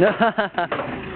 Yeah.